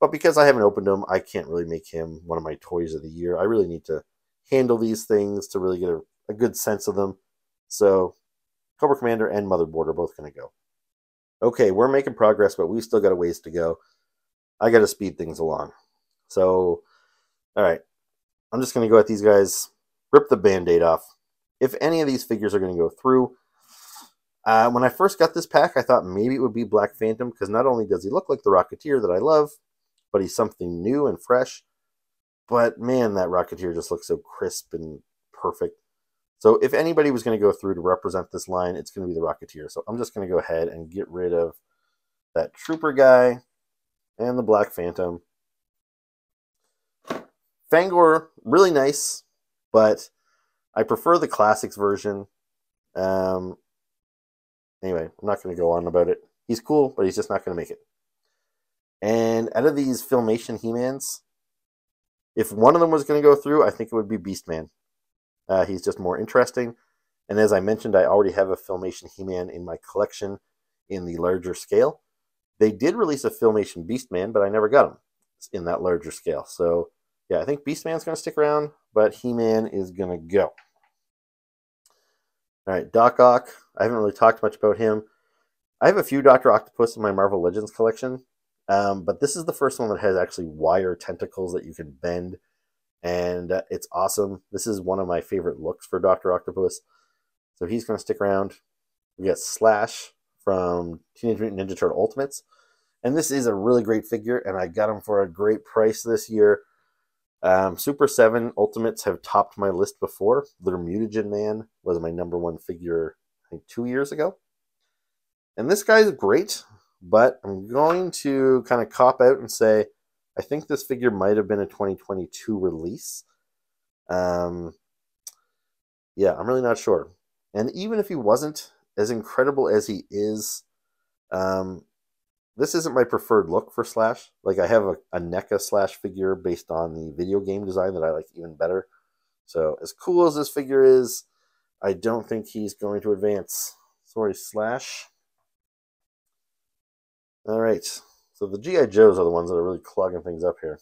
But because I haven't opened him, I can't really make him one of my toys of the year. I really need to handle these things to really get a, a good sense of them. So Cobra Commander and Motherboard are both going to go. Okay, we're making progress, but we've still got a ways to go. I got to speed things along. So, all right, I'm just going to go at these guys, rip the band-aid off. If any of these figures are going to go through, uh, when I first got this pack, I thought maybe it would be Black Phantom because not only does he look like the Rocketeer that I love, but he's something new and fresh. But man, that Rocketeer just looks so crisp and perfect. So if anybody was going to go through to represent this line, it's going to be the Rocketeer. So I'm just going to go ahead and get rid of that Trooper guy and the Black Phantom. Fang-Or, really nice, but I prefer the classics version. Um, anyway, I'm not going to go on about it. He's cool, but he's just not going to make it. And out of these Filmation He-Mans, if one of them was going to go through, I think it would be Beastman. Uh, he's just more interesting. And as I mentioned, I already have a Filmation He-Man in my collection in the larger scale. They did release a Filmation Beastman, but I never got him in that larger scale. So, yeah, I think Beastman's going to stick around, but He-Man is going to go. All right, Doc Ock. I haven't really talked much about him. I have a few Dr. Octopus in my Marvel Legends collection, um, but this is the first one that has actually wire tentacles that you can bend and uh, it's awesome. This is one of my favorite looks for Doctor Octopus. So he's going to stick around. We got Slash from Teenage Mutant Ninja Turtle Ultimates, and this is a really great figure, and I got him for a great price this year. Um, Super 7 Ultimates have topped my list before. Their Mutagen Man was my number one figure, I think, two years ago. And this guy's great, but I'm going to kind of cop out and say I think this figure might have been a 2022 release. Um, yeah, I'm really not sure. And even if he wasn't as incredible as he is, um, this isn't my preferred look for Slash. Like I have a, a NECA Slash figure based on the video game design that I like even better. So as cool as this figure is, I don't think he's going to advance. Sorry, Slash. All right. So the G.I. Joes are the ones that are really clogging things up here.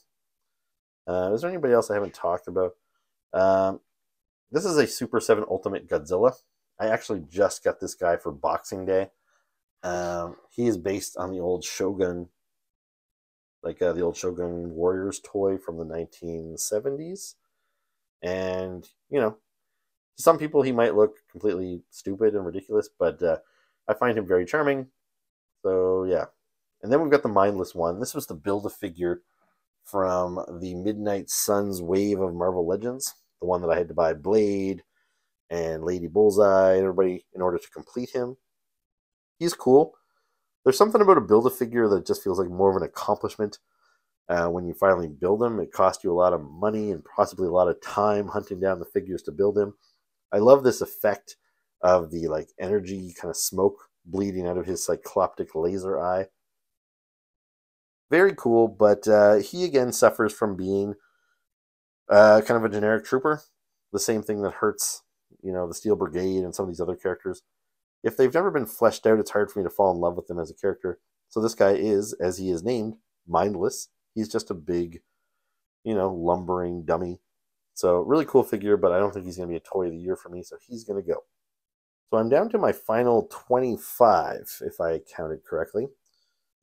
Uh, is there anybody else I haven't talked about? Um, this is a Super 7 Ultimate Godzilla. I actually just got this guy for Boxing Day. Um, he is based on the old Shogun, like uh, the old Shogun Warriors toy from the 1970s. And, you know, to some people he might look completely stupid and ridiculous, but uh, I find him very charming. So, yeah, and then we've got the mindless one. This was the build a figure from the Midnight Suns wave of Marvel Legends, the one that I had to buy Blade and Lady Bullseye everybody in order to complete him. He's cool. There's something about a build a figure that just feels like more of an accomplishment. Uh, when you finally build him, it costs you a lot of money and possibly a lot of time hunting down the figures to build him. I love this effect of the like energy kind of smoke bleeding out of his cycloptic laser eye very cool, but uh, he again suffers from being uh, kind of a generic trooper. The same thing that hurts, you know, the Steel Brigade and some of these other characters. If they've never been fleshed out, it's hard for me to fall in love with them as a character. So this guy is, as he is named, mindless. He's just a big, you know, lumbering dummy. So really cool figure, but I don't think he's going to be a toy of the year for me. So he's going to go. So I'm down to my final 25, if I counted correctly.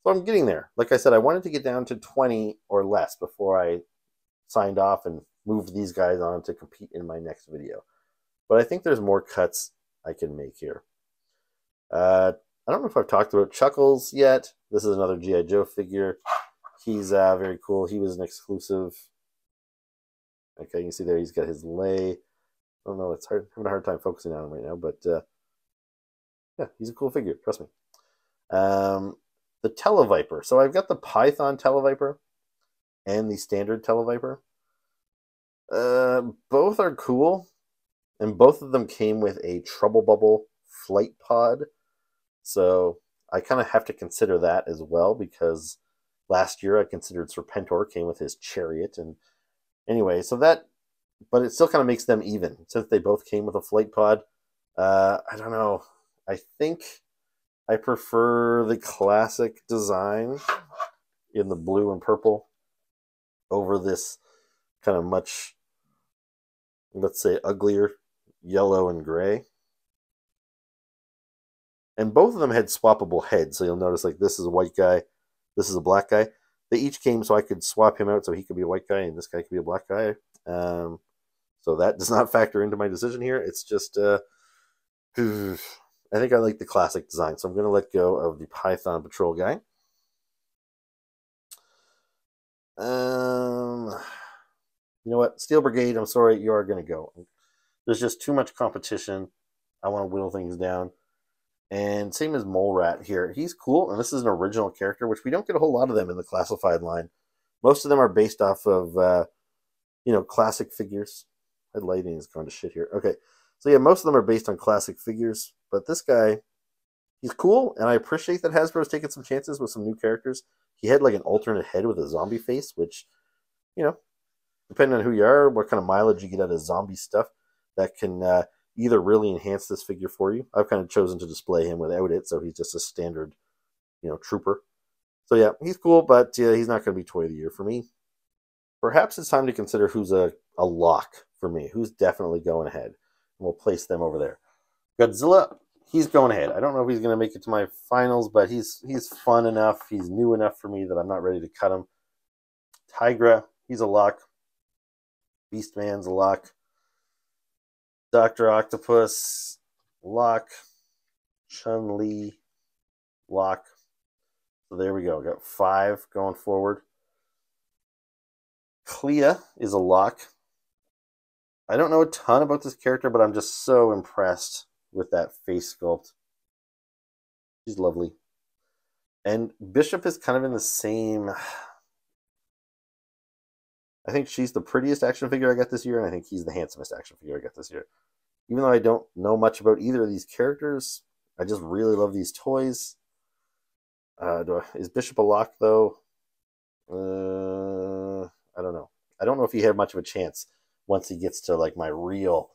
So I'm getting there. Like I said, I wanted to get down to 20 or less before I signed off and moved these guys on to compete in my next video. But I think there's more cuts I can make here. Uh, I don't know if I've talked about Chuckles yet. This is another G.I. Joe figure. He's uh, very cool. He was an exclusive. Okay, you can see there he's got his lei. I don't know, it's hard, having a hard time focusing on him right now, but uh, yeah, he's a cool figure, trust me. Um, the Televiper. So I've got the Python Televiper and the standard Televiper. Uh, both are cool, and both of them came with a Trouble Bubble flight pod. So I kind of have to consider that as well because last year I considered Serpentor came with his chariot. And anyway, so that, but it still kind of makes them even since they both came with a flight pod. Uh, I don't know. I think I prefer the classic design in the blue and purple over this kind of much, let's say, uglier yellow and gray. And both of them had swappable heads. So you'll notice like this is a white guy, this is a black guy. They each came so I could swap him out so he could be a white guy and this guy could be a black guy. Um, so that does not factor into my decision here. It's just uh, I think I like the classic design, so I'm going to let go of the Python Patrol guy. Um, you know what? Steel Brigade, I'm sorry, you are going to go. There's just too much competition. I want to whittle things down. And same as Mole Rat here. He's cool, and this is an original character, which we don't get a whole lot of them in the classified line. Most of them are based off of, uh, you know, classic figures. My lighting is going to shit here. Okay. So yeah, most of them are based on classic figures, but this guy, he's cool, and I appreciate that Hasbro's taking some chances with some new characters. He had like an alternate head with a zombie face, which, you know, depending on who you are, what kind of mileage you get out of zombie stuff, that can uh, either really enhance this figure for you. I've kind of chosen to display him without it, so he's just a standard, you know, trooper. So yeah, he's cool, but he's not going to be toy of the year for me. Perhaps it's time to consider who's a, a lock for me, who's definitely going ahead. We'll place them over there. Godzilla, he's going ahead. I don't know if he's going to make it to my finals, but he's he's fun enough. He's new enough for me that I'm not ready to cut him. Tygra, he's a lock. Beastman's a lock. Doctor Octopus, lock. Chun Li, lock. So there we go. Got five going forward. Clea is a lock. I don't know a ton about this character, but I'm just so impressed with that face sculpt. She's lovely. And Bishop is kind of in the same. I think she's the prettiest action figure I got this year, and I think he's the handsomest action figure I got this year. Even though I don't know much about either of these characters, I just really love these toys. Uh, I, is Bishop a lock, though? Uh, I don't know. I don't know if he had much of a chance once he gets to like my real,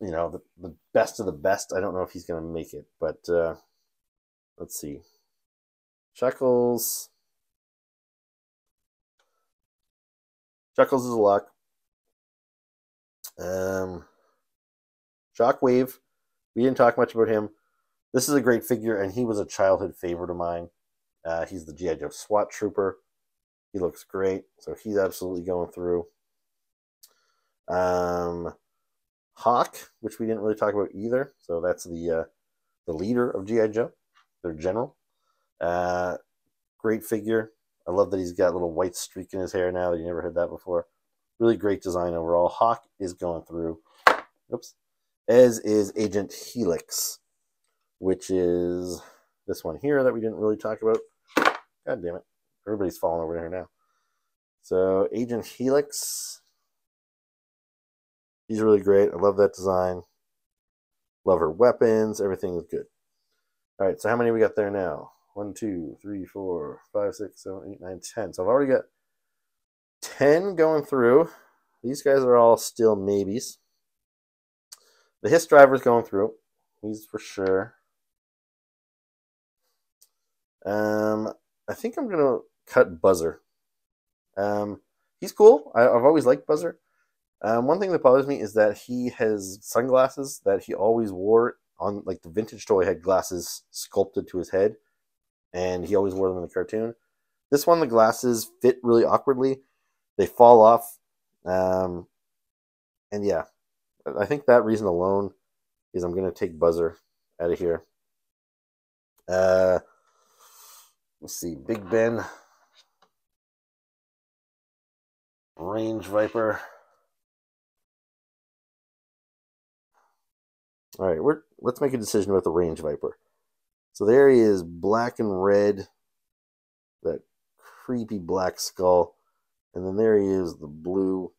you know, the, the best of the best. I don't know if he's going to make it, but uh, let's see. Chuckles. Chuckles is a lock. Um, Shockwave. We didn't talk much about him. This is a great figure, and he was a childhood favorite of mine. Uh, he's the G.I. Joe SWAT Trooper. He looks great, so he's absolutely going through. Um, Hawk, which we didn't really talk about either. So that's the uh, the leader of GI Joe, their general. Uh, great figure. I love that he's got a little white streak in his hair now. You never had that before. Really great design overall. Hawk is going through. Oops. As is Agent Helix, which is this one here that we didn't really talk about. God damn it. Everybody's falling over here now. So Agent Helix He's really great. I love that design. Love her weapons. Everything is good. All right, so how many we got there now? One, two, three, four, five, six, seven, eight, nine, ten. So I've already got 10 going through. These guys are all still maybes. The Hiss driver's going through. He's for sure. Um, I think I'm to cut Buzzer. Um, he's cool. I, have always liked Buzzer. Um, one thing that bothers me is that he has sunglasses that he always wore on, like the vintage toy had glasses sculpted to his head, and he always wore them in the cartoon. This one, the glasses fit really awkwardly; they fall off, um, and yeah, I think that reason alone is I'm to take Buzzer out of here. Uh, let's see, Big Ben, Range Viper. All right, we're let's make a decision about the range viper. So there he is, black and red, that creepy black skull, and then there he is, the blue.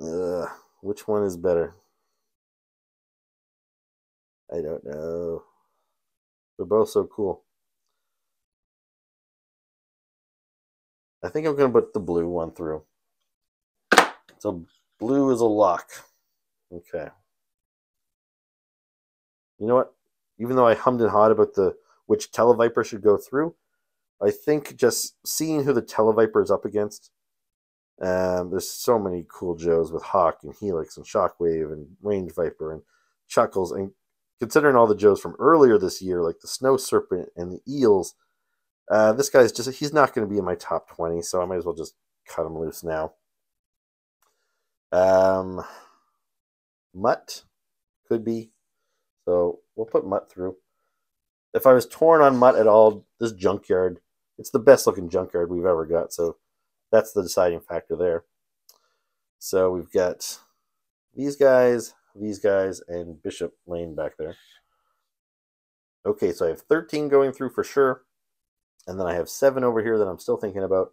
Ugh, which one is better? I don't know. They're both so cool. I think I'm going to put the blue one through. So blue is a lock. Okay. You know what? Even though I hummed and hawed about the which Televiper should go through, I think just seeing who the Televiper is up against, um, there's so many cool Joes with Hawk and Helix and Shockwave and Range Viper and Chuckles, and considering all the Joes from earlier this year, like the Snow Serpent and the Eels, uh, this guy's just, he's not going to be in my top 20, so I might as well just cut him loose now. Um, Mutt could be. So we'll put Mutt through. If I was torn on Mutt at all, this junkyard, it's the best looking junkyard we've ever got. So that's the deciding factor there. So we've got these guys, these guys, and Bishop Lane back there. Okay, so I have 13 going through for sure. And then I have seven over here that I'm still thinking about.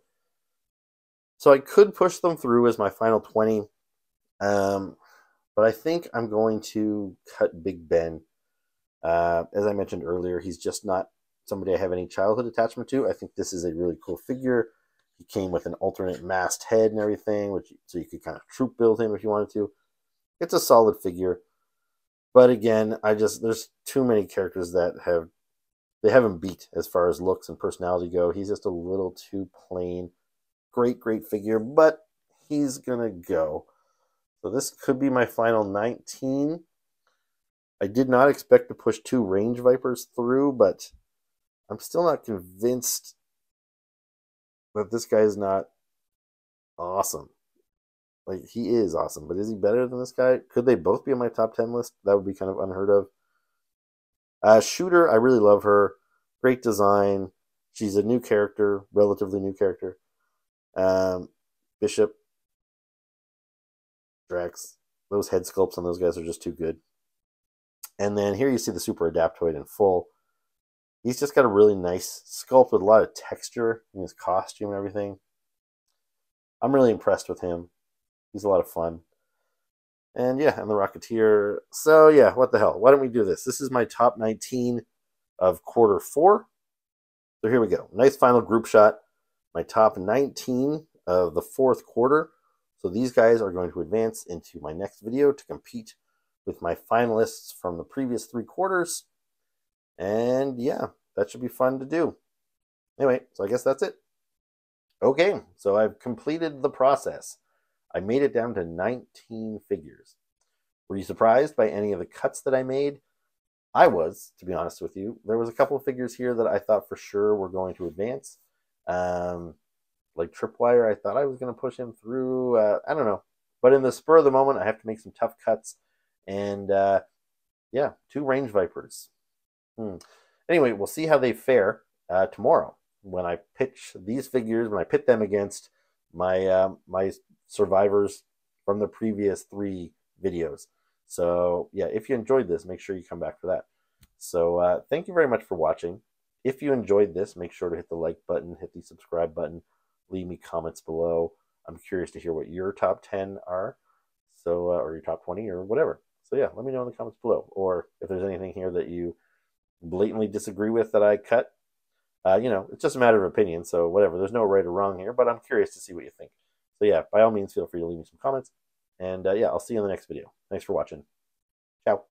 So I could push them through as my final 20. Um, but I think I'm going to cut Big Ben. Uh, as I mentioned earlier, he's just not somebody I have any childhood attachment to. I think this is a really cool figure. He came with an alternate masked head and everything, which so you could kind of troop build him if you wanted to. It's a solid figure. But again, I just there's too many characters that have they haven't beat as far as looks and personality go. He's just a little too plain. Great, great figure, but he's gonna go. So this could be my final 19. I did not expect to push two range vipers through, but I'm still not convinced that this guy is not awesome. Like he is awesome, but is he better than this guy? Could they both be on my top ten list? That would be kind of unheard of. Uh, Shooter, I really love her. Great design. She's a new character, relatively new character. Um, Bishop, Drax, those head sculpts on those guys are just too good. And then here you see the Super Adaptoid in full. He's just got a really nice sculpt with a lot of texture in his costume and everything. I'm really impressed with him. He's a lot of fun. And yeah, and the Rocketeer. So yeah, what the hell? Why don't we do this? This is my top 19 of quarter four. So here we go. Nice final group shot. My top 19 of the fourth quarter. So these guys are going to advance into my next video to compete with my finalists from the previous three quarters. And yeah, that should be fun to do. Anyway, so I guess that's it. Okay, so I've completed the process. I made it down to 19 figures. Were you surprised by any of the cuts that I made? I was, to be honest with you. There was a couple of figures here that I thought for sure were going to advance. Um, like Tripwire, I thought I was going to push him through. Uh, I don't know. But in the spur of the moment, I have to make some tough cuts. And uh, yeah, two Range Vipers. Hmm. Anyway, we'll see how they fare uh, tomorrow when I pitch these figures, when I pit them against my uh, my survivors from the previous three videos. So yeah, if you enjoyed this, make sure you come back for that. So uh, thank you very much for watching. If you enjoyed this, make sure to hit the like button, hit the subscribe button, leave me comments below. I'm curious to hear what your top 10 are, so uh, or your top 20 or whatever. So yeah, let me know in the comments below. Or if there's anything here that you blatantly disagree with that I cut, uh, you know, it's just a matter of opinion. So whatever, there's no right or wrong here, but I'm curious to see what you think. So yeah, by all means, feel free to leave me some comments. And uh, yeah, I'll see you in the next video. Thanks for watching. Ciao.